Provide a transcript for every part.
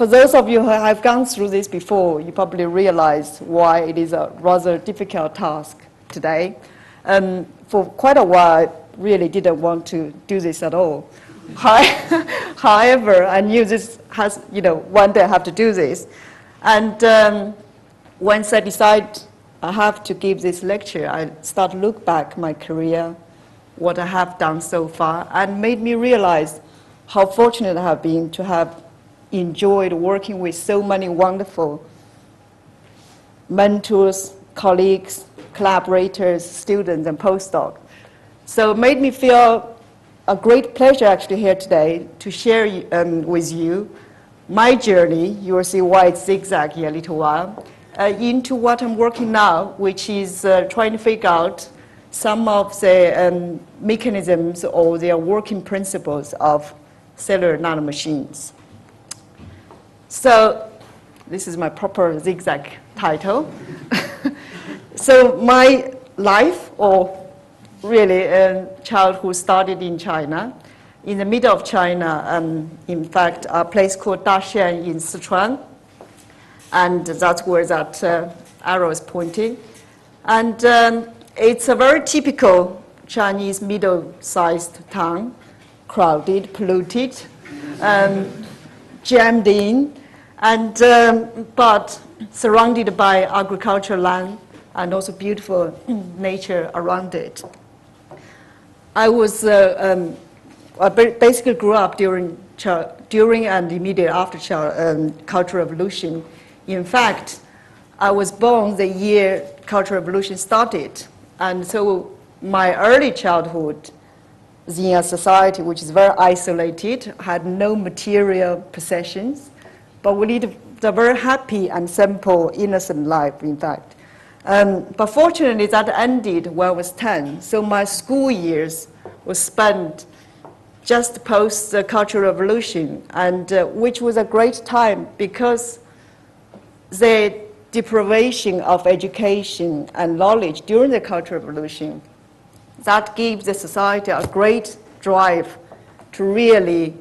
for those of you who have gone through this before, you probably realize why it is a rather difficult task today. Um, for quite a while, I really didn't want to do this at all. However, I knew this has, you know, one day I have to do this. And um, once I decide I have to give this lecture, I start to look back my career, what I have done so far, and made me realize how fortunate I have been to have enjoyed working with so many wonderful mentors, colleagues, collaborators, students, and postdocs. So it made me feel a great pleasure actually here today to share um, with you my journey. You will see why it's zigzag in a little while. Uh, into what I'm working now, which is uh, trying to figure out some of the um, mechanisms or their working principles of cellular nanomachines. So this is my proper zigzag title. so my life, or really a childhood started in China. In the middle of China, um, in fact, a place called Daxian in Sichuan. And that's where that uh, arrow is pointing. And um, it's a very typical Chinese middle-sized town, crowded, polluted, um, jammed in, and, um, but surrounded by agricultural land and also beautiful nature around it. I was uh, um, I basically grew up during during and immediately after um, Cultural Revolution. In fact, I was born the year Cultural Revolution started, and so my early childhood in a society which is very isolated, had no material possessions, but we lead a very happy and simple, innocent life, in fact. Um, but fortunately, that ended when I was 10. So my school years were spent just post the Cultural Revolution, and uh, which was a great time because the deprivation of education and knowledge during the Cultural Revolution, that gave the society a great drive to really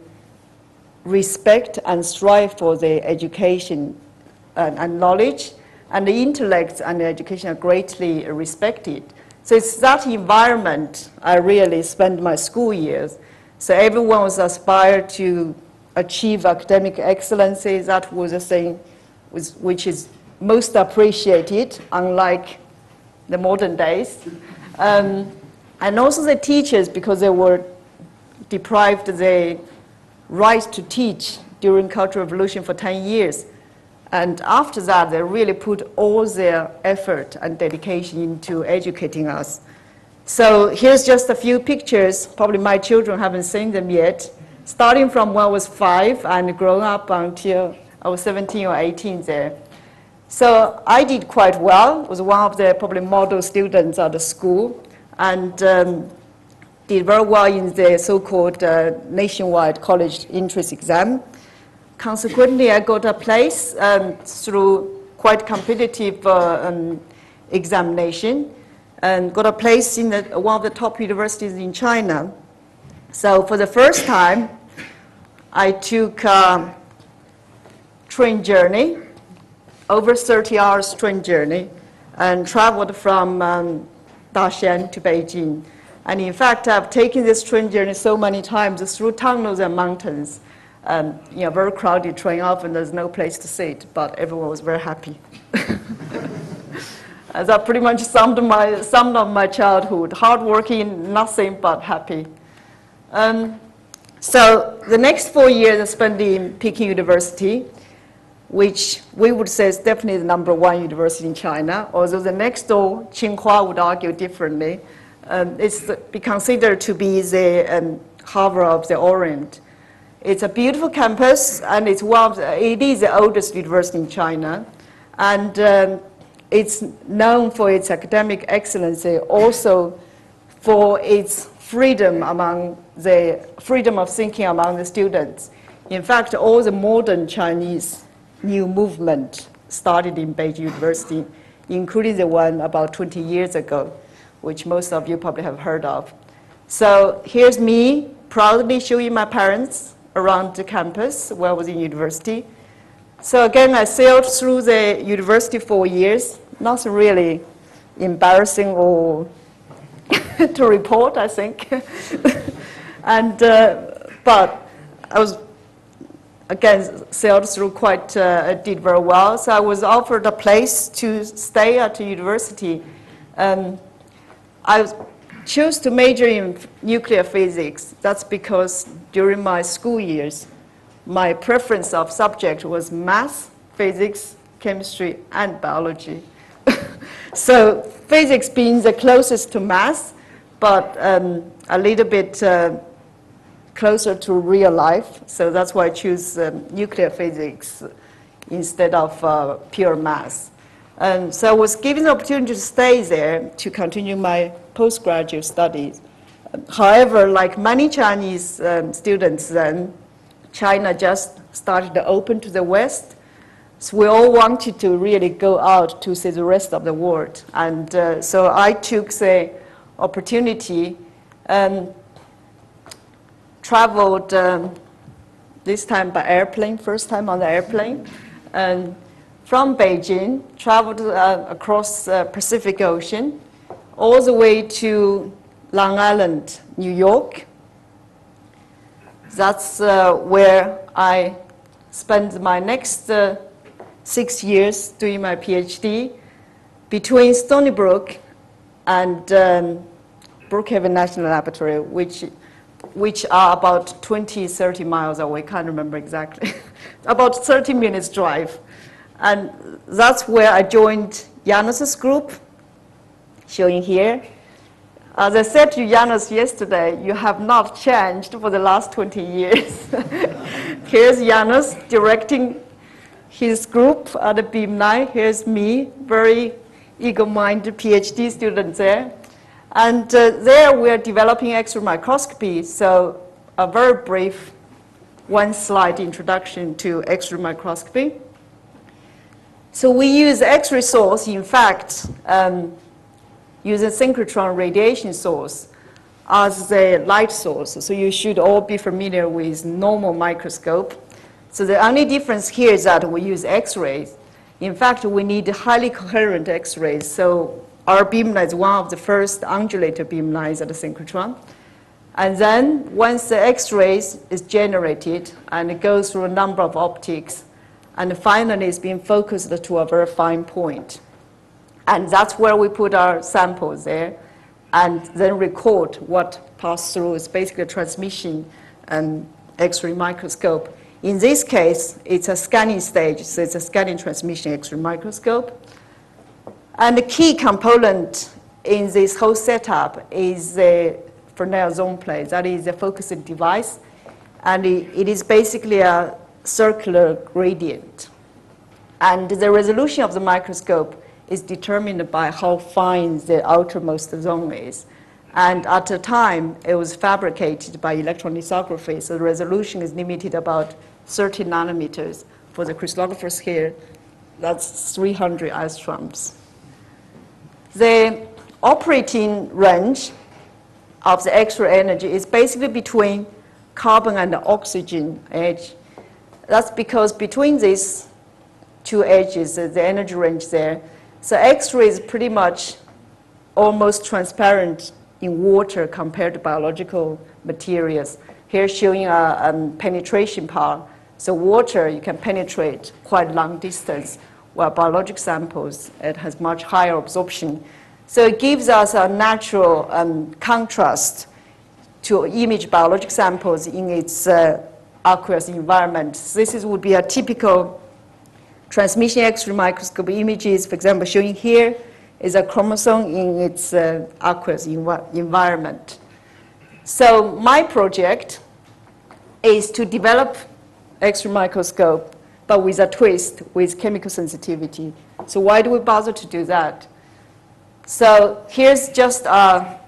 respect and strive for the education and, and knowledge and the intellect and the education are greatly respected. So it's that environment I really spent my school years. So everyone was aspired to achieve academic excellency. That was a thing which is most appreciated, unlike the modern days. Um, and also the teachers, because they were deprived the right to teach during Cultural Revolution for 10 years. And after that, they really put all their effort and dedication into educating us. So here's just a few pictures. Probably my children haven't seen them yet. Starting from when I was five and growing up until I was 17 or 18 there. So I did quite well. was one of the probably model students at the school and um, did very well in the so-called uh, nationwide college entrance exam. Consequently, I got a place um, through quite competitive uh, um, examination and got a place in the, one of the top universities in China. So for the first time, I took a train journey, over 30 hours train journey, and traveled from um, Daxian to Beijing. And in fact, I've taken this train journey so many times through tunnels and mountains um, you know, very crowded train often there's no place to sit, but everyone was very happy. that pretty much summed, my, summed up my childhood. Hardworking, nothing but happy. Um, so the next four years I spent in Peking University, which we would say is definitely the number one university in China, although the next door, Tsinghua, would argue differently. Um, it's be considered to be the um, of the Orient. It's a beautiful campus, and it's one the, it is the oldest university in China. And um, it's known for its academic excellency, also for its freedom among the freedom of thinking among the students. In fact, all the modern Chinese new movement started in Beijing University, including the one about 20 years ago, which most of you probably have heard of. So here's me proudly showing my parents around the campus where I was in university. So again, I sailed through the university for years. Nothing really embarrassing or to report, I think. and uh, but I was again sailed through quite uh, did very well. So I was offered a place to stay at the university. Um, I chose to major in nuclear physics. That's because during my school years, my preference of subject was math, physics, chemistry, and biology. so physics being the closest to math, but um, a little bit uh, closer to real life. So that's why I choose um, nuclear physics instead of uh, pure math. And so I was given the opportunity to stay there to continue my postgraduate studies. However, like many Chinese um, students then, China just started to open to the West. So we all wanted to really go out to see the rest of the world. And uh, so I took the opportunity and traveled um, this time by airplane, first time on the airplane. And from Beijing, traveled uh, across the Pacific Ocean, all the way to Long Island, New York. That's uh, where I spent my next uh, six years doing my PhD between Stony Brook and um, Brookhaven National Laboratory, which, which are about 20, 30 miles away, can't remember exactly. about 30 minutes drive. And that's where I joined Janos's group, showing here. As I said to Janos yesterday, you have not changed for the last 20 years. Here's Janos directing his group at the BEAM9. Here's me, very eager-minded PhD student there. And uh, there we're developing X-ray microscopy. So a very brief one slide introduction to X-ray microscopy. So we use X-ray source, in fact, um, using synchrotron radiation source as the light source. So you should all be familiar with normal microscope. So the only difference here is that we use X-rays. In fact, we need highly coherent X-rays. So our beamline is one of the first undulator beamlines at the synchrotron. And then once the X-rays is generated and it goes through a number of optics, and finally it's being focused to a very fine point. And that's where we put our samples there and then record what passed through. It's basically a transmission and X-ray microscope. In this case, it's a scanning stage, so it's a scanning transmission X-ray microscope. And the key component in this whole setup is the Fresnel zone plate. That is a focusing device. And it, it is basically a circular grating. And the resolution of the microscope is determined by how fine the outermost zone is. And at the time, it was fabricated by electron lithography, so the resolution is limited about 30 nanometers. For the crystallographers scale, that's 300 angstroms. The operating range of the X-ray energy is basically between carbon and oxygen edge. That's because between these two edges, the energy range there, so X-ray is pretty much almost transparent in water compared to biological materials. Here showing a um, penetration power. So water, you can penetrate quite long distance, while biologic samples, it has much higher absorption. So it gives us a natural um, contrast to image biologic samples in its uh, aqueous environment. This is, would be a typical transmission X-ray microscope images, for example, showing here is a chromosome in its uh, aqueous env environment. So my project is to develop X-ray microscope, but with a twist, with chemical sensitivity. So why do we bother to do that? So here's just a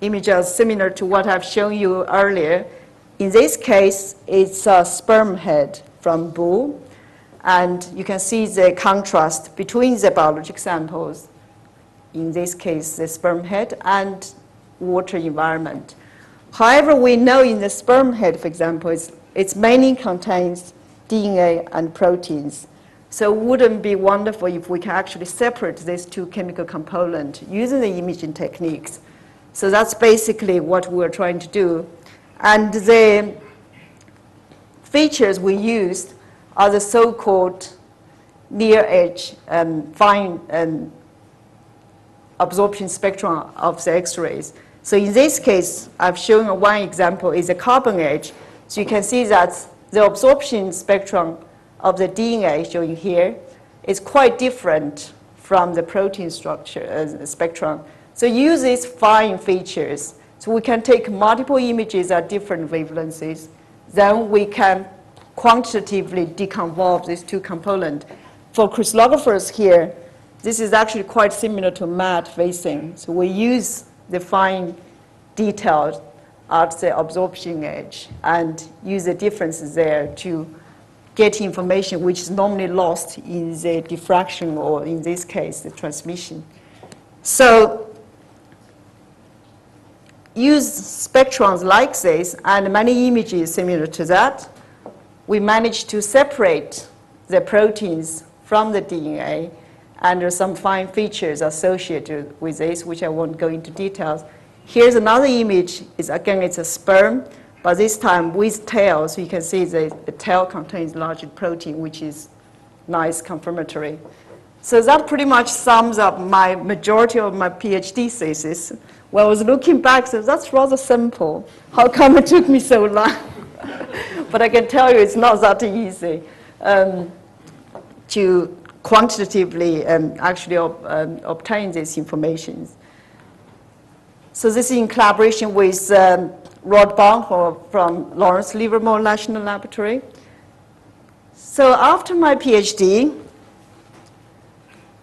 image similar to what I've shown you earlier. In this case, it's a sperm head from bull. And you can see the contrast between the biologic samples, in this case, the sperm head, and water environment. However, we know in the sperm head, for example, it's, it mainly contains DNA and proteins. So wouldn't be wonderful if we can actually separate these two chemical components using the imaging techniques. So that's basically what we're trying to do. And the features we used are the so-called near edge um, fine um, absorption spectrum of the X-rays. So in this case, I've shown one example is a carbon edge. So you can see that the absorption spectrum of the DNA shown here is quite different from the protein structure uh, spectrum. So use these fine features. So we can take multiple images at different wavelengths. Then we can quantitatively deconvolve these two components. For crystallographers here, this is actually quite similar to MAD phasing. So we use the fine details at the absorption edge and use the differences there to get information which is normally lost in the diffraction or in this case, the transmission. So use spectrums like this and many images similar to that. We managed to separate the proteins from the DNA and there are some fine features associated with this, which I won't go into details. Here's another image. It's, again, it's a sperm, but this time with tail. So you can see the, the tail contains large protein, which is nice confirmatory. So that pretty much sums up my majority of my PhD thesis. When I was looking back, so that's rather simple. How come it took me so long? but I can tell you it's not that easy um, to quantitatively um, actually ob um, obtain this information. So this is in collaboration with um, Rod Balhorn from Lawrence Livermore National Laboratory. So after my PhD,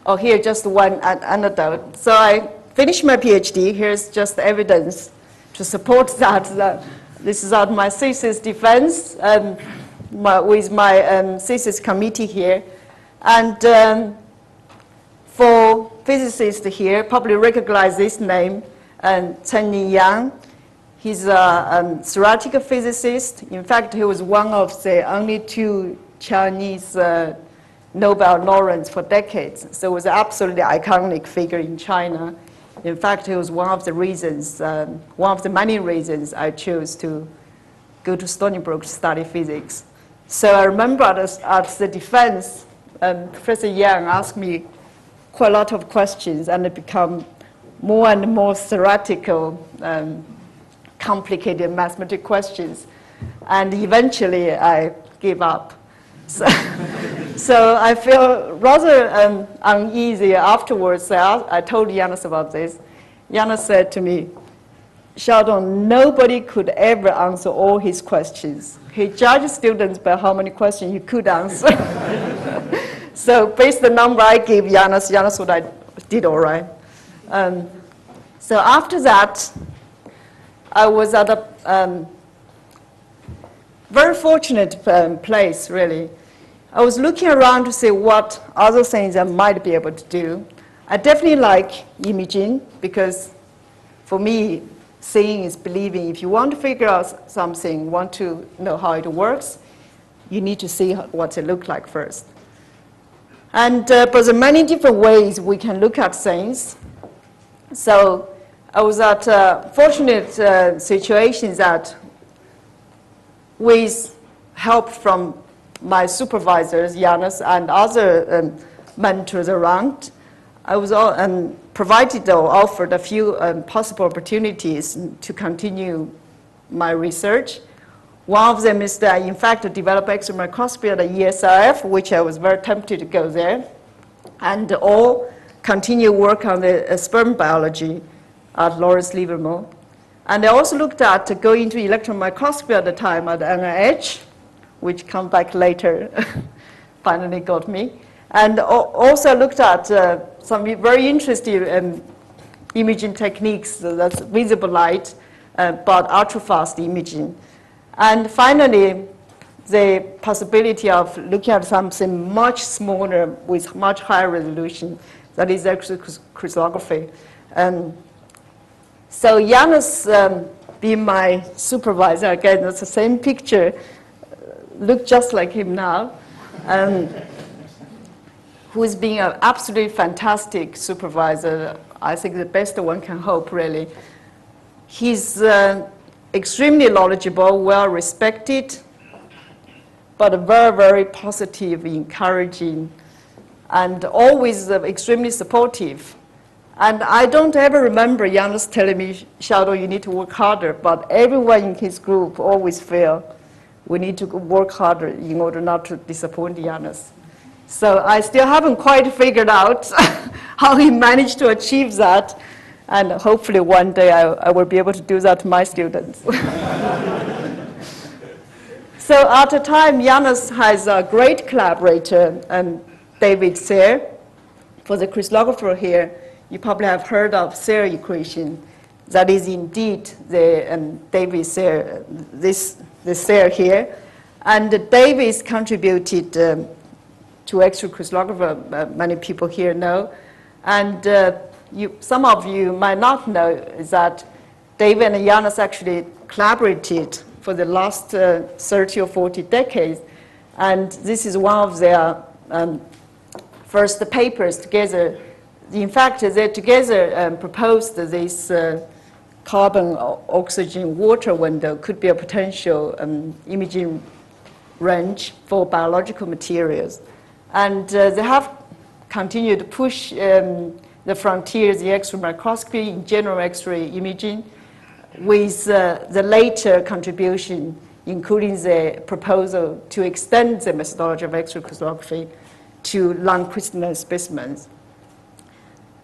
oh, here just one anecdote. So I finished my PhD. Here's just evidence to support that. that this is at my thesis defense um, my, with my um, thesis committee here. And um, for physicists here, probably recognize this name, and Chen Yang. He's a um, theoretical physicist. In fact, he was one of the only two Chinese uh, Nobel laureates for decades. So he was an absolutely iconic figure in China. In fact, it was one of the reasons, um, one of the many reasons I chose to go to Stony Brook to study physics. So I remember at, at the defense, um, Professor Yang asked me quite a lot of questions and it became more and more theoretical, um, complicated mathematical questions. And eventually I gave up. So, so I feel rather um, uneasy afterwards. I, I told Janos about this. Janos said to me, Xiaodong, nobody could ever answer all his questions. He judged students by how many questions you could answer. so based on the number I gave Janos, Janos would I did all right. Um, so after that, I was at a um, very fortunate um, place, really. I was looking around to see what other things I might be able to do. I definitely like imaging because for me, seeing is believing. If you want to figure out something, want to know how it works, you need to see what it looks like first. And, uh, but there are many different ways we can look at things. So I was at a fortunate uh, situation that with help from my supervisors, Janos, and other um, mentors around, I was all, um, provided or offered a few um, possible opportunities to continue my research. One of them is that, in fact, to develop X-ray microscopy at the ESRF, which I was very tempted to go there, and all continue work on the uh, sperm biology at Lawrence Livermore. And I also looked at going to electron microscopy at the time at NIH, which come back later, finally got me. And also looked at uh, some very interesting um, imaging techniques, that's visible light, uh, but ultra-fast imaging. And finally, the possibility of looking at something much smaller with much higher resolution, that is X-ray crystallography. Um, so Janos um, being my supervisor, again, it's the same picture. Look just like him now, um, who's been an absolutely fantastic supervisor. I think the best one can hope, really. He's uh, extremely knowledgeable, well respected, but very, very positive, encouraging, and always uh, extremely supportive. And I don't ever remember Janos telling me, Xiaodong, you need to work harder, but everyone in his group always feel we need to work harder in order not to disappoint Janos. So I still haven't quite figured out how he managed to achieve that. And hopefully one day I, I will be able to do that to my students. so at the time, Janos has a great collaborator, um, David Sayre, for the crystallographer here. You probably have heard of Sayre equation. That is indeed the um, David Sayre, this the Sayre here. And David contributed um, to X-ray crystallographer, uh, many people here know. And uh, you, some of you might not know that David and Janos actually collaborated for the last uh, 30 or 40 decades. And this is one of their um, first papers together. In fact, they together um, proposed this uh, carbon oxygen water window could be a potential um, imaging range for biological materials. And uh, they have continued to push um, the frontiers, the X-ray microscopy, in general X-ray imaging, with uh, the later contribution, including the proposal to extend the methodology of X-ray crystallography to non-crystalline specimens.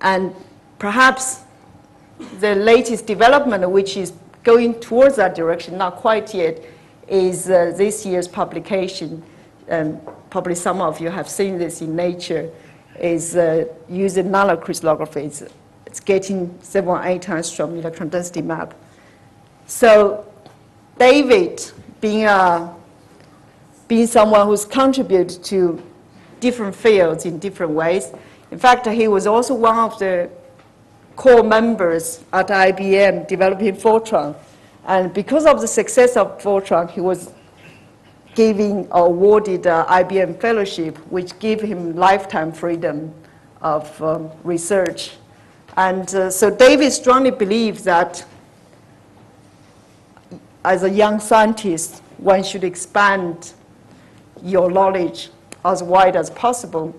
And perhaps the latest development, which is going towards that direction, not quite yet, is uh, this year's publication. Um, probably some of you have seen this in Nature is uh, using nanocrystallography. It's, it's getting seven or eight times from electron density map. So David, being, a, being someone who's contributed to different fields in different ways, in fact, he was also one of the core members at IBM developing Fortran. And because of the success of Fortran, he was giving awarded uh, IBM fellowship, which gave him lifetime freedom of um, research. And uh, so David strongly believes that as a young scientist, one should expand your knowledge as wide as possible.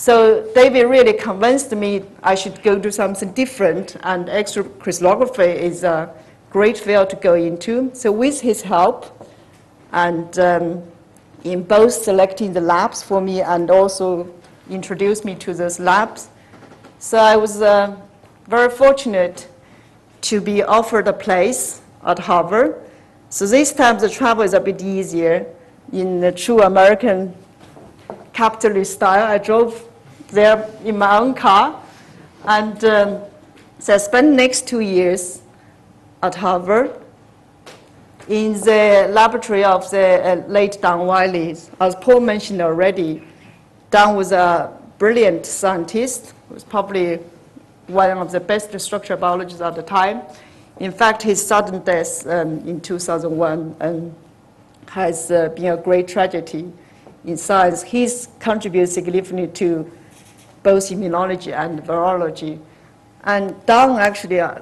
So David really convinced me I should go do something different, and X-ray crystallography is a great field to go into. So with his help, and um, in both selecting the labs for me and also introduced me to those labs. So I was uh, very fortunate to be offered a place at Harvard. So this time the travel is a bit easier in the true American capitalist style. I drove there in my own car and um, so I spent next two years at Harvard in the laboratory of the uh, late Don Wiley. As Paul mentioned already, Don was a brilliant scientist, he was probably one of the best structural biologists at the time. In fact, his sudden death um, in 2001 um, has uh, been a great tragedy in science. He's contributed significantly to both immunology and virology. And Don actually, uh,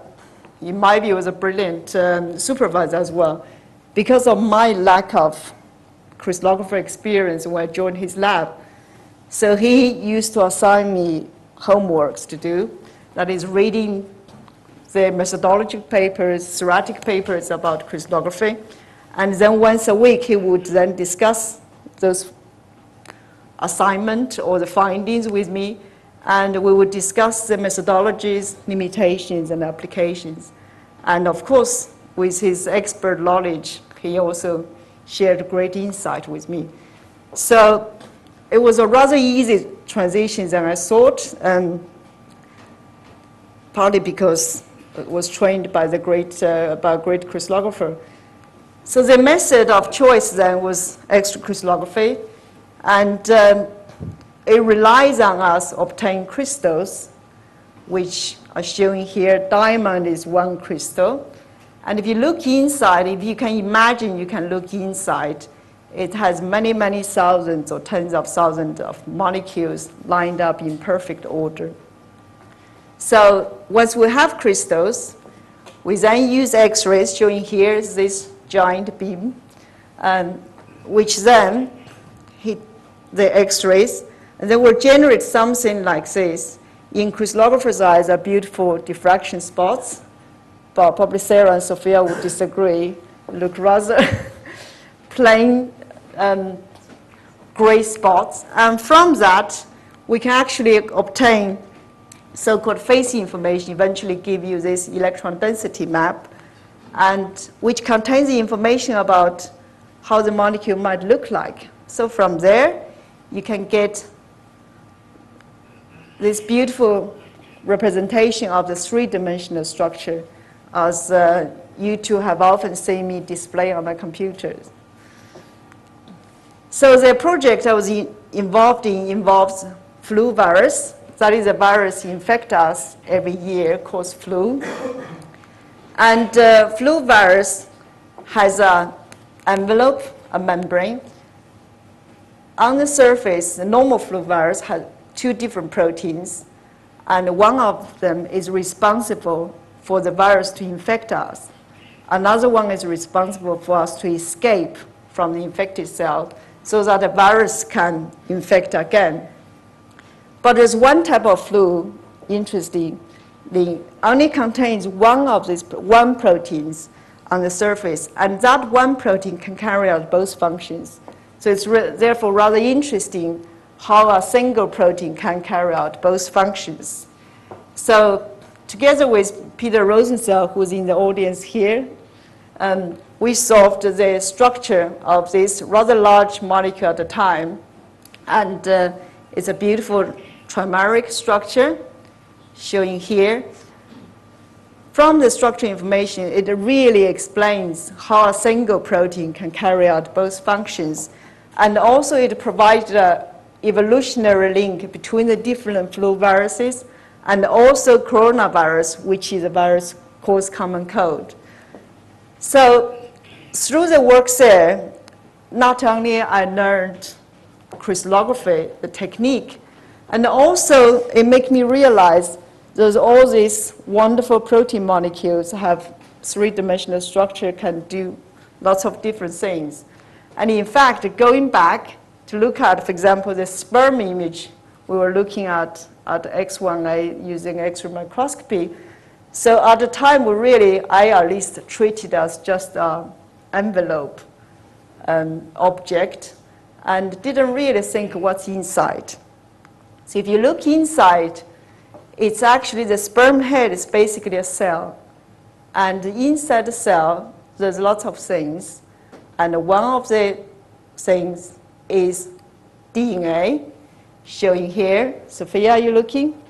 in my view, was a brilliant um, supervisor as well because of my lack of crystallographer experience when I joined his lab. So he used to assign me homeworks to do, that is reading the methodology papers, theoretic papers about crystallography. And then once a week, he would then discuss those assignment or the findings with me, and we would discuss the methodologies, limitations, and applications. And of course, with his expert knowledge, he also shared great insight with me. So it was a rather easy transition than I thought, and partly because I was trained by the great, uh, by a great crystallographer. So the method of choice then was X-ray crystallography, and um, it relies on us obtaining crystals, which are shown here. Diamond is one crystal, and if you look inside, if you can imagine you can look inside, it has many, many thousands or tens of thousands of molecules lined up in perfect order. So once we have crystals, we then use X-rays, showing here this giant beam, um, which then hit the X-rays, and they will generate something like this. In crystallographer's eyes are beautiful diffraction spots, but probably Sarah and Sophia would disagree, look rather plain um, gray spots. And from that, we can actually obtain so-called phase information, eventually give you this electron density map, and which contains the information about how the molecule might look like. So from there, you can get this beautiful representation of the three-dimensional structure as uh, you two have often seen me display on my computers. So the project I was in, involved in involves flu virus. That is a virus infect us every year, cause flu. And uh, flu virus has an envelope, a membrane. On the surface, the normal flu virus has two different proteins, and one of them is responsible for the virus to infect us. Another one is responsible for us to escape from the infected cell so that the virus can infect again. But there's one type of flu, interesting, the only contains one of these one proteins on the surface, and that one protein can carry out both functions. So it's therefore rather interesting how a single protein can carry out both functions. So together with Peter Rosenthal, who's in the audience here, um, we solved the structure of this rather large molecule at the time. And uh, it's a beautiful trimeric structure showing here. From the structure information, it really explains how a single protein can carry out both functions. And also it provides an evolutionary link between the different flu viruses and also coronavirus, which is a virus called common cold. So through the work there, not only I learned crystallography, the technique, and also it made me realize there's all these wonderful protein molecules have three-dimensional structure, can do lots of different things. And in fact, going back to look at, for example, the sperm image we were looking at at X1A using X-ray microscopy. So at the time, we really, I at least treated as just an envelope um, object and didn't really think what's inside. So if you look inside, it's actually the sperm head is basically a cell. And inside the cell, there's lots of things. And one of the things is DNA, showing here. Sophia, are you looking?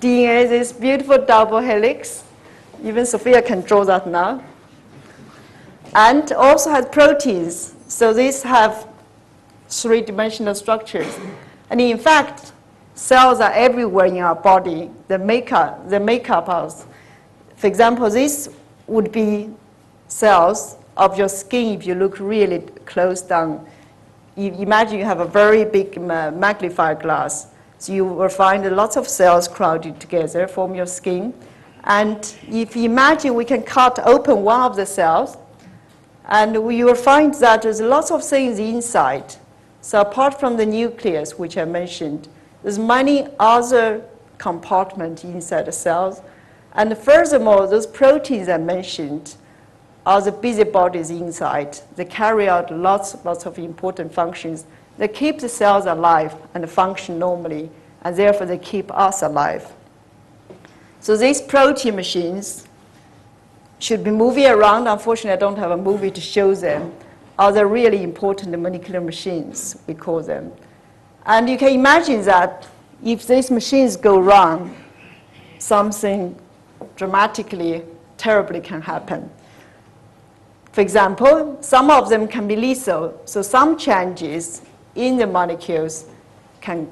DNA is this beautiful double helix. Even Sophia can draw that now. And also has proteins. So these have three-dimensional structures. And in fact, cells are everywhere in our body. The makeup, the makeup us. For example, this would be cells of your skin if you look really close down. You imagine you have a very big magnifier glass. So you will find lots of cells crowded together from your skin. And if you imagine we can cut open one of the cells, and you will find that there's lots of things inside. So apart from the nucleus, which I mentioned, there's many other compartments inside the cells. And furthermore, those proteins I mentioned are the busybodies inside. They carry out lots, lots of important functions. They keep the cells alive and function normally, and therefore they keep us alive. So these protein machines should be moving around. Unfortunately, I don't have a movie to show them are the really important molecular machines, we call them. And you can imagine that if these machines go wrong, something dramatically, terribly can happen. For example, some of them can be lethal. So some changes in the molecules can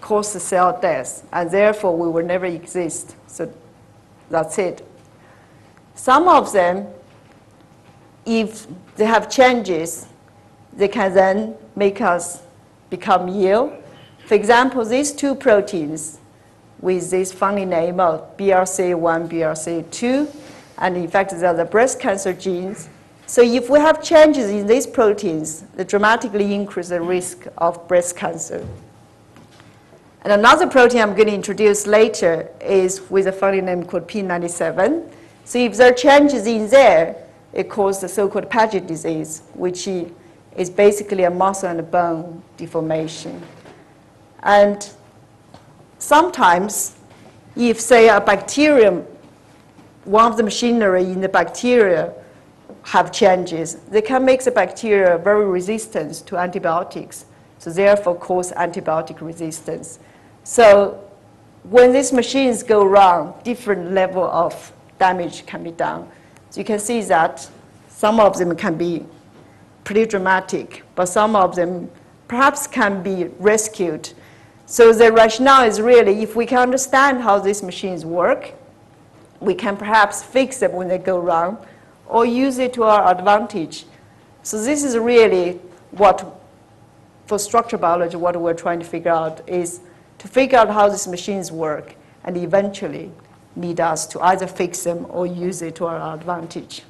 cause the cell death, and therefore we will never exist. So that's it. Some of them if they have changes, they can then make us become ill. For example, these two proteins with this funny name of BRCA1, BRCA2, and in fact, they are the breast cancer genes. So if we have changes in these proteins, they dramatically increase the risk of breast cancer. And another protein I'm going to introduce later is with a funny name called P97. So if there are changes in there, it causes the so-called Paget disease, which is basically a muscle and a bone deformation. And sometimes, if, say, a bacterium, one of the machinery in the bacteria have changes, they can make the bacteria very resistant to antibiotics, so therefore cause antibiotic resistance. So when these machines go wrong, different level of damage can be done. So you can see that some of them can be pretty dramatic, but some of them perhaps can be rescued. So the rationale is really if we can understand how these machines work, we can perhaps fix them when they go wrong or use it to our advantage. So this is really what, for structural biology, what we're trying to figure out is to figure out how these machines work and eventually lead us to either fix them or use it to our advantage.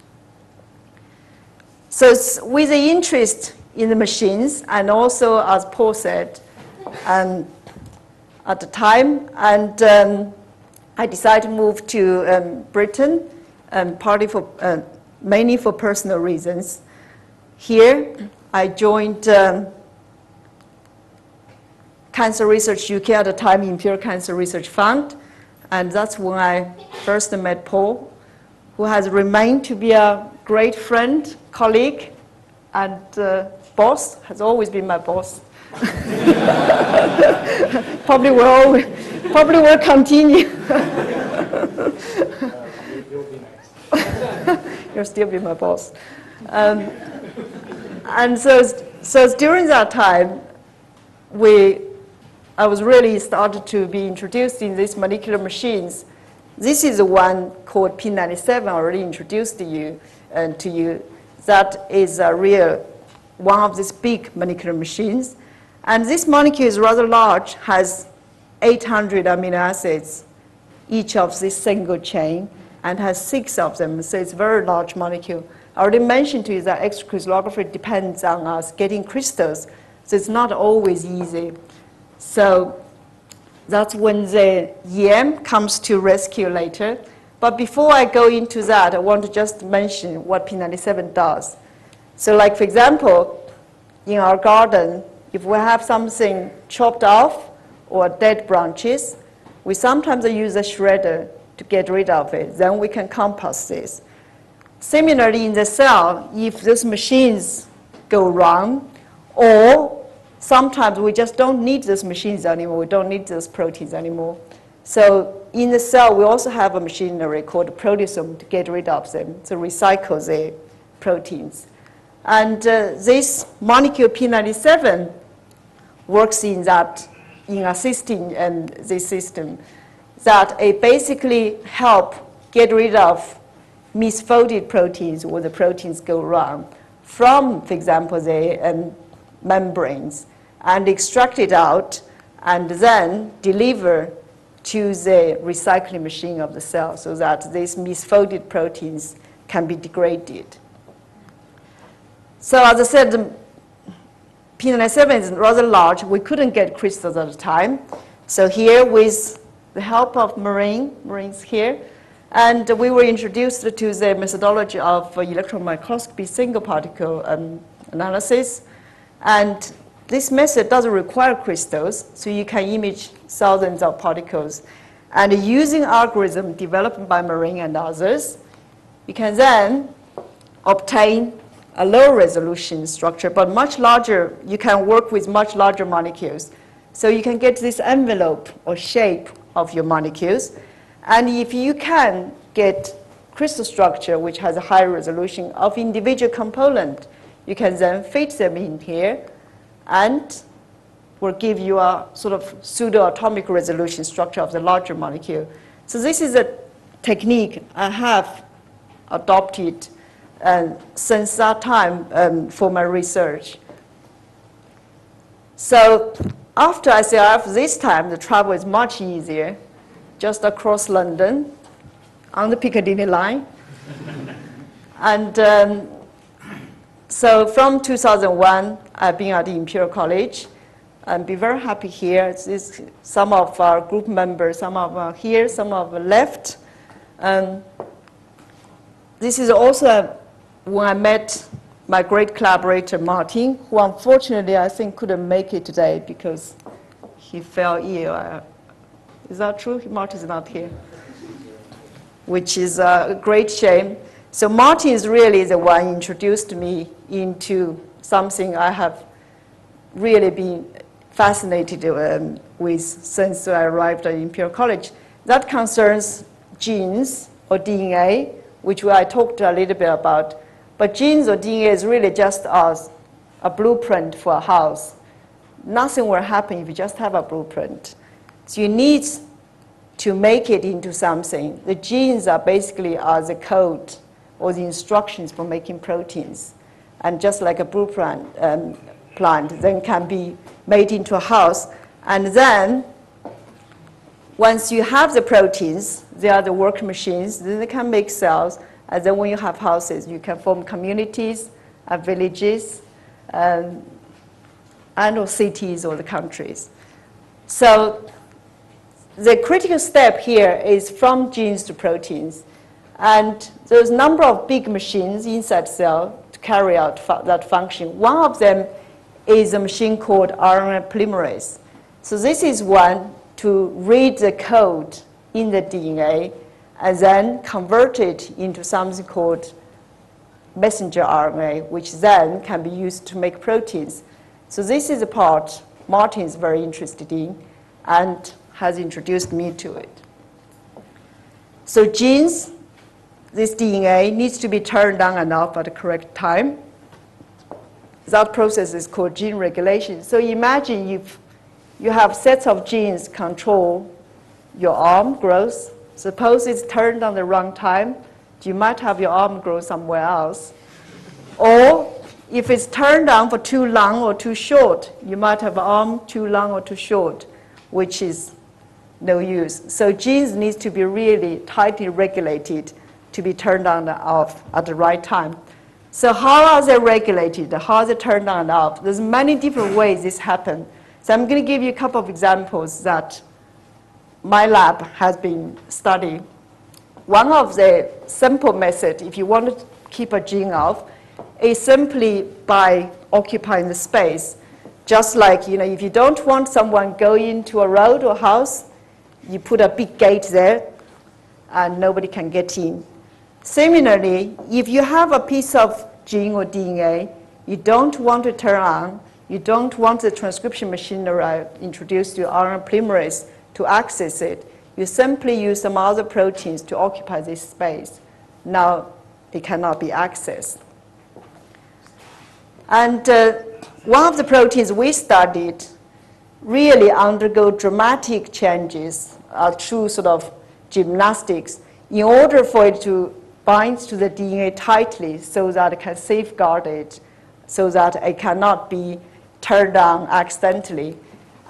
So with the interest in the machines, and also, as Paul said, um, at the time, and um, I decided to move to um, Britain, um, partly for, uh, mainly for personal reasons. Here, I joined um, Cancer Research UK at the time, Imperial Cancer Research Fund, and that's when I first met Paul, who has remained to be a great friend, colleague, and uh, boss, has always been my boss. probably will probably will continue. You'll still be my boss. Um, and so, so during that time, we, I was really started to be introduced in these molecular machines this is the one called P97 I already introduced to you, uh, to you. That is a real, one of these big molecular machines. And this molecule is rather large, has 800 amino acids, each of this single chain, and has six of them, so it's a very large molecule. I already mentioned to you that X-ray crystallography depends on us getting crystals, so it's not always easy. So that's when the EM comes to rescue later. But before I go into that, I want to just mention what P97 does. So like, for example, in our garden, if we have something chopped off or dead branches, we sometimes use a shredder to get rid of it. Then we can compost this. Similarly, in the cell, if those machines go wrong, or sometimes we just don't need those machines anymore. We don't need those proteins anymore. So in the cell, we also have a machinery called proteasome to get rid of them, to recycle the proteins. And uh, this molecule P97 works in that, in assisting and this system, that it basically help get rid of misfolded proteins when the proteins go wrong from, for example, the um, membranes and extract it out and then deliver to the recycling machine of the cell so that these misfolded proteins can be degraded. So as I said, the P97 is rather large. We couldn't get crystals at the time. So here with the help of Marin, Marin's here, and we were introduced to the methodology of electron microscopy single particle um, analysis. And this method doesn't require crystals, so you can image thousands of particles. And using algorithm developed by Marin and others, you can then obtain a low resolution structure, but much larger, you can work with much larger molecules. So you can get this envelope or shape of your molecules. And if you can get crystal structure, which has a high resolution of individual component, you can then fit them in here and will give you a sort of pseudo-atomic resolution structure of the larger molecule. So this is a technique I have adopted since that time um, for my research. So after ICRF, this time the travel is much easier, just across London on the Piccadilly line. and um, so from 2001, I've been at the Imperial College and be very happy here. This, some of our group members, some of are here, some of left. Um, this is also when I met my great collaborator, Martin, who unfortunately I think couldn't make it today because he fell ill. Is that true? Martin is not here, which is a great shame. So Martin is really the one introduced me into something I have really been fascinated um, with since I arrived at Imperial College. That concerns genes or DNA, which I talked a little bit about. But genes or DNA is really just as a blueprint for a house. Nothing will happen if you just have a blueprint. So you need to make it into something. The genes are basically are the code or the instructions for making proteins. And just like a blueprint um, plant, then can be made into a house. And then, once you have the proteins, they are the work machines, then they can make cells. And then when you have houses, you can form communities, uh, villages, um, and or cities or the countries. So the critical step here is from genes to proteins. And there's a number of big machines inside cell to carry out fu that function. One of them is a machine called RNA polymerase. So this is one to read the code in the DNA and then convert it into something called messenger RNA, which then can be used to make proteins. So this is the part Martin is very interested in and has introduced me to it. So genes, this DNA needs to be turned on and off at the correct time that process is called gene regulation. So imagine if you have sets of genes control your arm growth. Suppose it's turned on the wrong time, you might have your arm grow somewhere else. Or if it's turned on for too long or too short, you might have an arm too long or too short, which is no use. So genes need to be really tightly regulated to be turned on and off at the right time. So how are they regulated? How are they turned on and off? There's many different ways this happens. So I'm going to give you a couple of examples that my lab has been studying. One of the simple methods, if you want to keep a gene off, is simply by occupying the space. Just like, you know, if you don't want someone going into a road or house, you put a big gate there and nobody can get in. Similarly, if you have a piece of gene or DNA you don't want to turn on, you don't want the transcription machinery introduced to RNA polymerase to access it, you simply use some other proteins to occupy this space. Now it cannot be accessed. And uh, one of the proteins we studied really undergo dramatic changes, uh, through sort of gymnastics, in order for it to bind to the DNA tightly so that it can safeguard it, so that it cannot be turned on accidentally.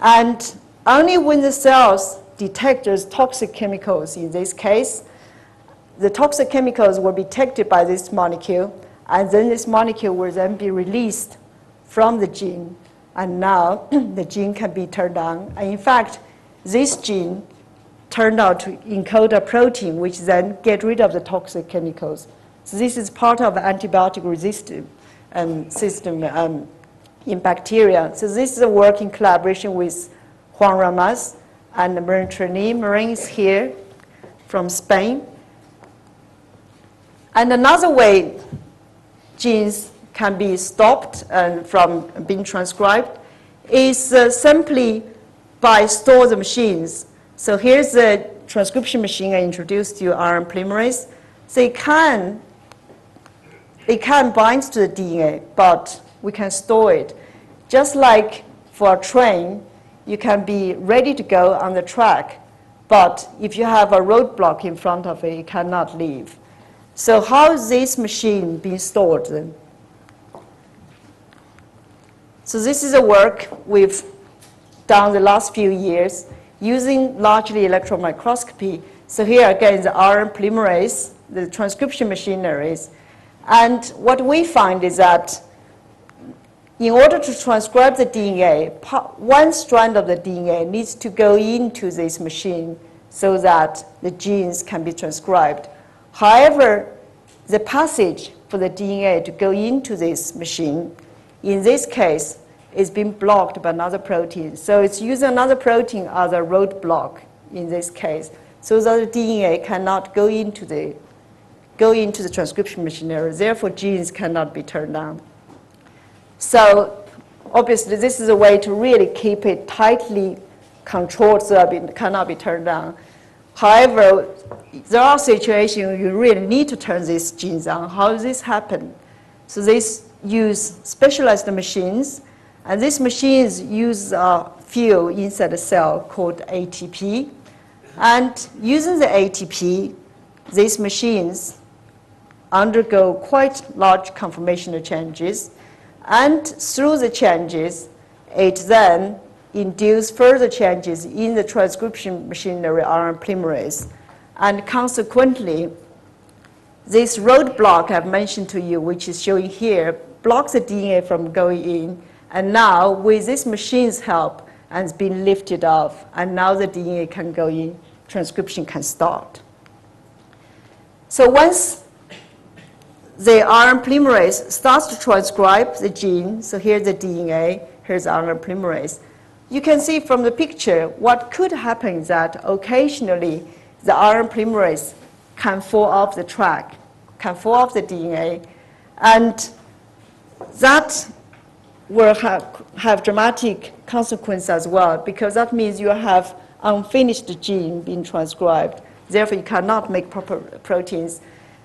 And only when the cells detect those toxic chemicals, in this case, the toxic chemicals will be detected by this molecule, and then this molecule will then be released from the gene, and now the gene can be turned on. And in fact, this gene turned out to encode a protein which then get rid of the toxic chemicals. So this is part of the antibiotic resistant um, system um, in bacteria. So this is a work in collaboration with Juan Ramos and Marin Trini. Marin is here from Spain. And another way genes can be stopped and from being transcribed is uh, simply by store the machines so here's the transcription machine I introduced you, RNA polymerase. So it can, it can bind to the DNA, but we can store it. Just like for a train, you can be ready to go on the track, but if you have a roadblock in front of it, you cannot leave. So how is this machine being stored then? So this is a work we've done the last few years using largely electron microscopy. So here again, the RNA polymerase, the transcription machineries. And what we find is that in order to transcribe the DNA, one strand of the DNA needs to go into this machine so that the genes can be transcribed. However, the passage for the DNA to go into this machine, in this case, is being blocked by another protein. So it's using another protein as a roadblock in this case, so that the DNA cannot go into the, go into the transcription machinery. Therefore, genes cannot be turned on. So obviously, this is a way to really keep it tightly controlled so it cannot be turned on. However, there are situations where you really need to turn these genes on. How does this happen? So they use specialized machines, and these machines use a fuel inside the cell called ATP. And using the ATP, these machines undergo quite large conformational changes and through the changes, it then induces further changes in the transcription machinery RNA polymerase. And consequently, this roadblock I've mentioned to you, which is showing here, blocks the DNA from going in. And now, with this machine's help, and it's been lifted off, and now the DNA can go in, transcription can start. So once the RNA polymerase starts to transcribe the gene. So here's the DNA, here's RNA polymerase. You can see from the picture what could happen is that occasionally the RNA polymerase can fall off the track, can fall off the DNA, and that will have, have dramatic consequences as well because that means you have unfinished gene being transcribed. Therefore, you cannot make proper proteins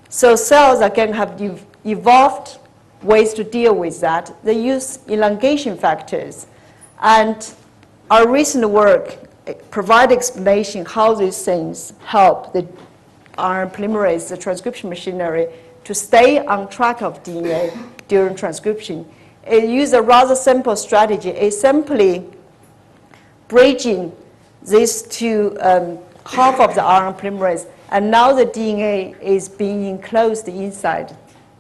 so cells again have evolved ways to deal with that. They use elongation factors. And our recent work provide explanation how these things help the RNA polymerase, the transcription machinery, to stay on track of DNA during transcription. It uses a rather simple strategy. It's simply bridging these two um, half of the RNA polymerase and now the DNA is being enclosed inside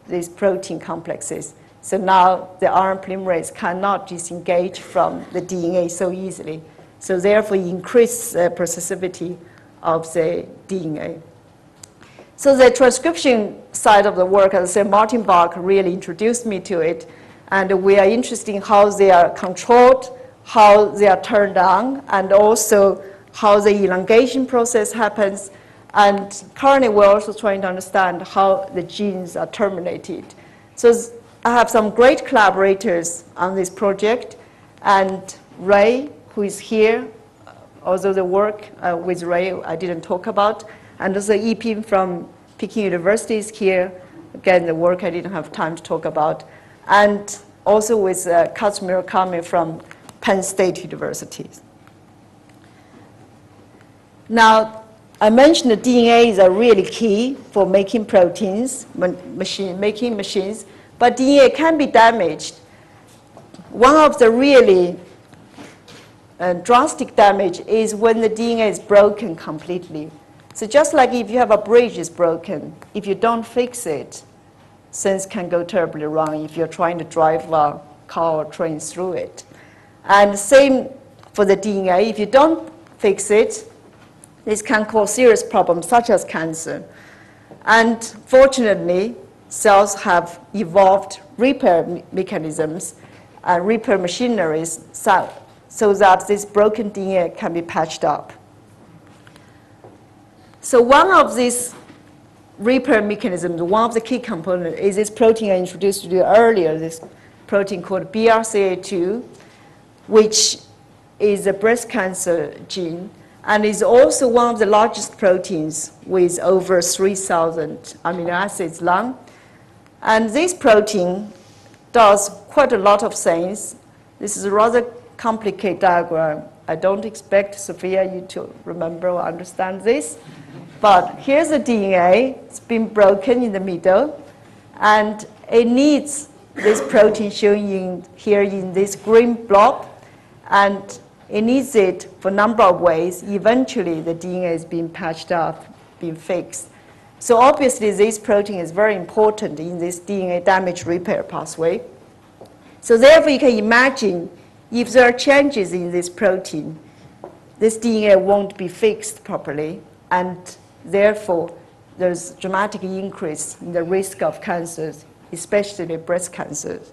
these protein complexes. So now the RNA polymerase cannot disengage from the DNA so easily. So therefore increase the processivity of the DNA. So the transcription side of the work, as I said, Martin Buck really introduced me to it. And we are interested in how they are controlled, how they are turned on, and also how the elongation process happens, and currently, we're also trying to understand how the genes are terminated. So I have some great collaborators on this project, and Ray, who is here, although the work uh, with Ray I didn't talk about, and also Yiping from Peking University is here. Again, the work I didn't have time to talk about. And also with uh, Katsu Murakami from Penn State University. Now, I mentioned the DNA is a really key for making proteins, machine, making machines, but DNA can be damaged. One of the really uh, drastic damage is when the DNA is broken completely. So just like if you have a bridge is broken, if you don't fix it, things can go terribly wrong if you're trying to drive a car or train through it. And same for the DNA, if you don't fix it, this can cause serious problems such as cancer. And fortunately, cells have evolved repair mechanisms and repair machineries so, so that this broken DNA can be patched up. So one of these repair mechanisms, one of the key components, is this protein I introduced to you earlier, this protein called BRCA2, which is a breast cancer gene and is also one of the largest proteins with over 3,000 amino acids long. And this protein does quite a lot of things. This is a rather complicated diagram. I don't expect, Sophia, you to remember or understand this. But here's the DNA. It's been broken in the middle, and it needs this protein shown in, here in this green blob, and it needs it for a number of ways. Eventually, the DNA is being patched up, being fixed. So obviously, this protein is very important in this DNA damage repair pathway. So therefore, you can imagine if there are changes in this protein, this DNA won't be fixed properly, and therefore, there's dramatic increase in the risk of cancers, especially breast cancers.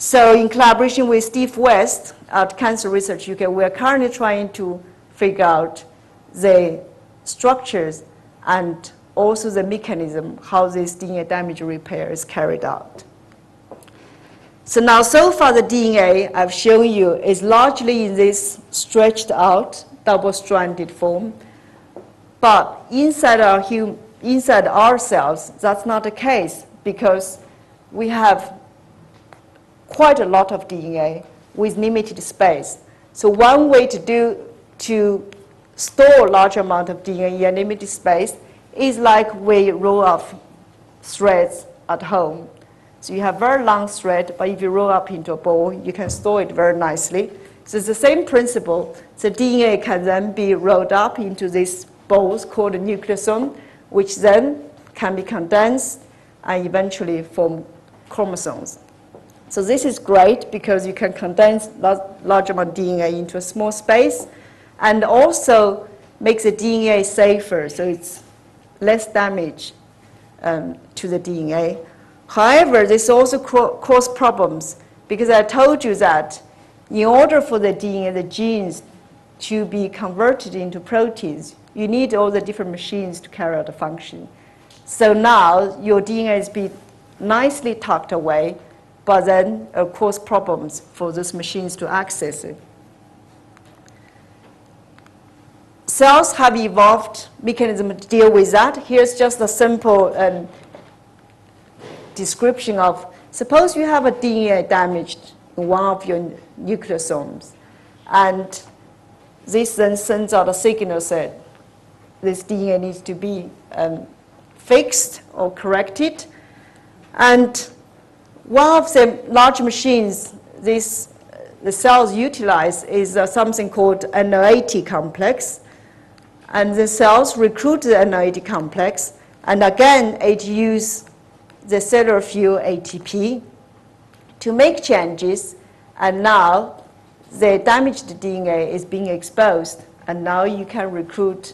So in collaboration with Steve West at Cancer Research UK, we are currently trying to figure out the structures and also the mechanism how this DNA damage repair is carried out. So now, so far the DNA I've shown you is largely in this stretched out, double-stranded form. But inside our, hum inside our cells, that's not the case because we have quite a lot of DNA with limited space. So one way to do to store large amount of DNA in limited space is like we roll up threads at home. So you have very long thread, but if you roll up into a ball, you can store it very nicely. So it's the same principle. The DNA can then be rolled up into these balls called a nucleosome, which then can be condensed and eventually form chromosomes. So this is great because you can condense large amount of DNA into a small space and also makes the DNA safer, so it's less damage um, to the DNA. However, this also causes problems because I told you that in order for the DNA, the genes to be converted into proteins, you need all the different machines to carry out the function. So now your DNA is being nicely tucked away, but then it causes problems for those machines to access it. Cells have evolved mechanism to deal with that. Here's just a simple um, description of, suppose you have a DNA damaged in one of your nucleosomes, and this then sends out a signal that this DNA needs to be um, fixed or corrected. And one of the large machines this, the cells utilize is uh, something called INO80 complex. And the cells recruit the INO80 complex, and again, it uses the cellular fuel ATP to make changes, and now the damaged DNA is being exposed, and now you can recruit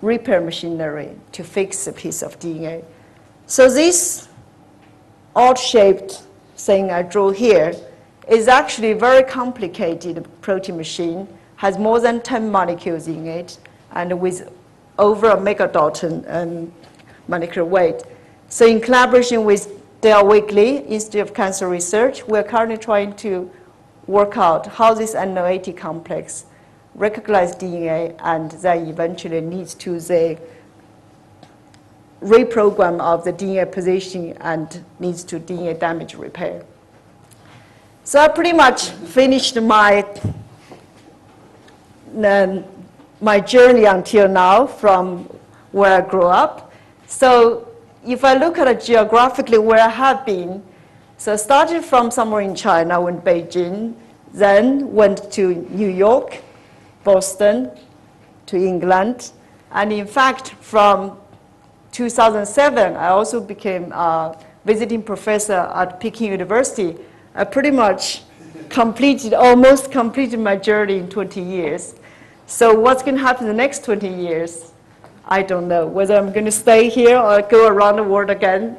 repair machinery to fix a piece of DNA. So this odd-shaped thing I drew here is actually very complicated protein machine, has more than 10 molecules in it, and with over a megadalton um, molecular weight. So in collaboration with Dale Wigley, Institute of Cancer Research, we're currently trying to work out how this INO80 complex recognize DNA and then eventually leads to the reprogram of the DNA position and leads to DNA damage repair. So I pretty much finished my, um, my journey until now from where I grew up. So if I look at it geographically where I have been, so I started from somewhere in China, went Beijing, then went to New York, Boston, to England, and in fact, from 2007, I also became a visiting professor at Peking University. I pretty much completed, almost completed my journey in 20 years. So what's going to happen in the next 20 years? I don't know whether I'm going to stay here or go around the world again.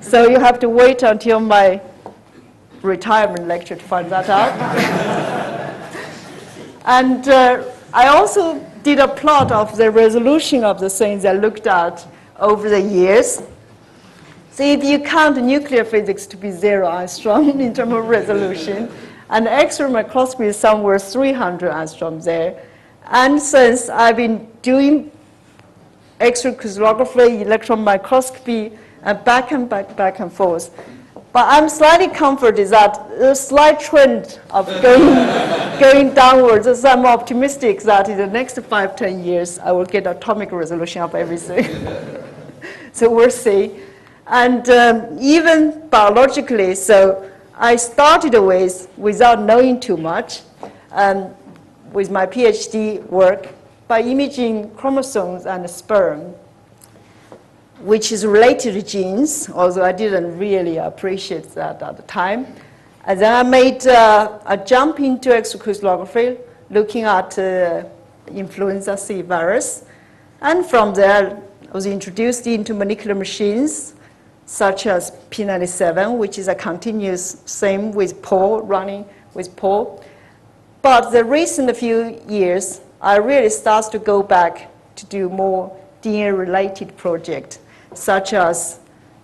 So you have to wait until my retirement lecture to find that out. and uh, I also did a plot of the resolution of the things I looked at over the years. So if you count nuclear physics to be zero angstrom in terms of resolution, and X-ray microscopy is somewhere 300 angstrom there. And since I've been doing X-ray crystallography, electron microscopy, and back and back, back and forth. But I'm slightly comforted that the slight trend of going going downwards. So I'm optimistic that in the next five, ten years, I will get atomic resolution of everything. so we'll see. And um, even biologically, so I started with, without knowing too much, um, with my PhD work, by imaging chromosomes and sperm, which is related to genes, although I didn't really appreciate that at the time. And then I made uh, a jump into crystallography, looking at uh, influenza C virus. And from there, was introduced into molecular machines, such as P97, which is a continuous same with Paul, running with Paul. But the recent few years, I really start to go back to do more DNA-related projects, such as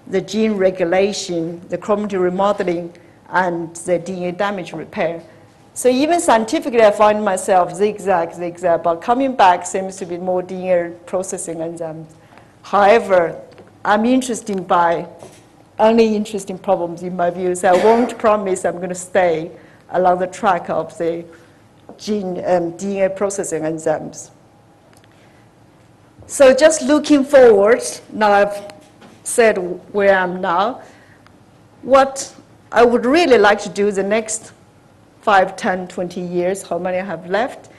the gene regulation, the chromatin remodeling, and the DNA damage repair. So even scientifically, I find myself zigzag, zigzag, but coming back seems to be more DNA processing enzymes. However, I'm interested by only interesting problems in my view, so I won't promise I'm going to stay along the track of the gene um, DNA processing enzymes. So just looking forward, now I've said where I am now, what I would really like to do the next 5, 10, 20 years, how many I have left,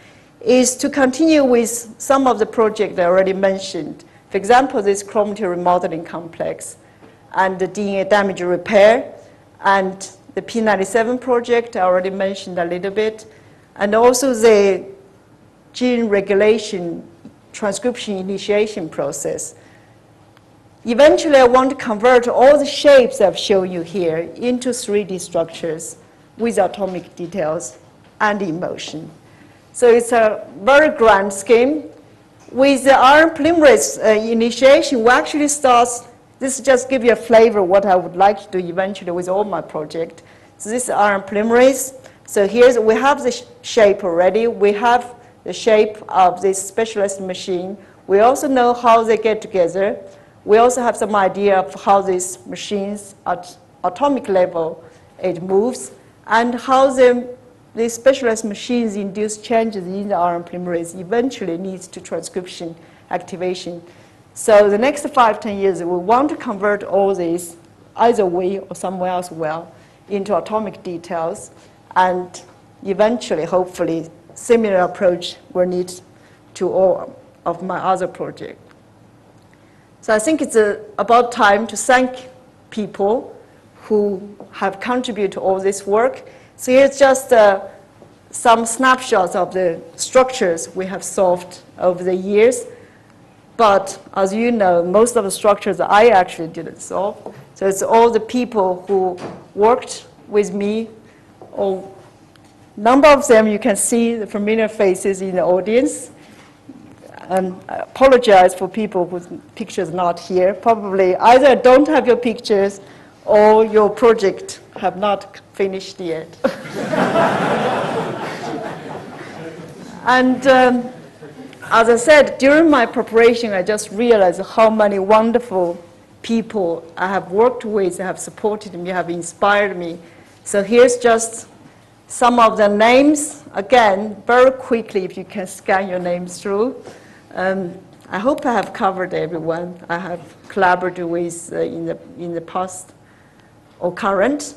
is to continue with some of the projects I already mentioned. For example, this chromatin remodeling complex and the DNA damage repair and the P97 project I already mentioned a little bit, and also the gene regulation transcription initiation process. Eventually, I want to convert all the shapes I've shown you here into 3D structures with atomic details and emotion. So it's a very grand scheme. With the RNA polymerase uh, initiation, we actually start, this just give you a flavor what I would like to do eventually with all my project. So this is RNA polymerase. So here's, we have the sh shape already. We have the shape of this specialized machine. We also know how they get together. We also have some idea of how these machines at atomic level it moves and how the, the specialized machines induce changes in the RNA polymerase eventually leads to transcription activation. So the next five, ten years, we want to convert all these either way or somewhere else well into atomic details and eventually, hopefully, similar approach will need to all of my other projects. So I think it's uh, about time to thank people who have contributed to all this work. So here's just uh, some snapshots of the structures we have solved over the years. But as you know, most of the structures I actually didn't solve. So it's all the people who worked with me, or number of them you can see the familiar faces in the audience and I apologize for people whose pictures not here. Probably either don't have your pictures or your project have not finished yet. and um, as I said, during my preparation, I just realized how many wonderful people I have worked with, have supported me, have inspired me. So here's just some of the names. Again, very quickly, if you can scan your names through. Um, I hope I have covered everyone I have collaborated with uh, in, the, in the past or current.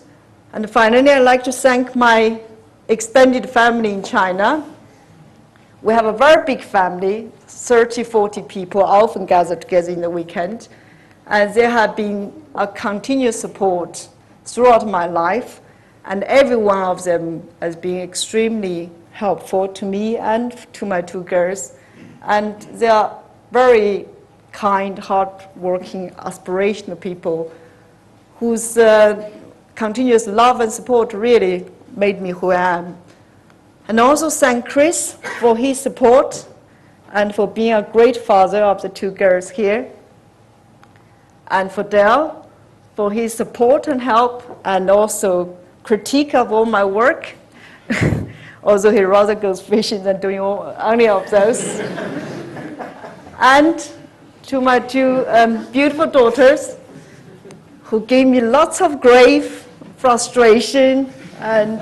And finally, I'd like to thank my extended family in China. We have a very big family, 30, 40 people often gather together in the weekend. And they have been a continuous support throughout my life. And every one of them has been extremely helpful to me and to my two girls. And they are very kind, hard-working, aspirational people whose uh, continuous love and support really made me who I am. And also thank Chris for his support and for being a great father of the two girls here. And for Dell for his support and help and also critique of all my work. although he rather goes fishing than doing all, any of those. and to my two um, beautiful daughters, who gave me lots of grave frustration and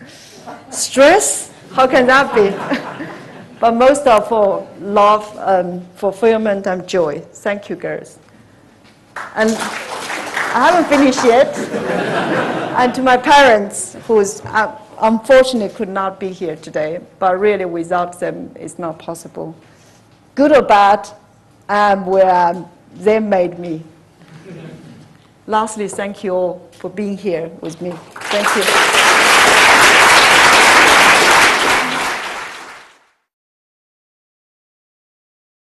stress How can that be? but most of all, love, um, fulfillment, and joy. Thank you, girls. And I haven't finished yet. and to my parents, who uh, unfortunately could not be here today, but really without them, it's not possible. Good or bad, I'm where I'm, they made me. Lastly, thank you all for being here with me. Thank you.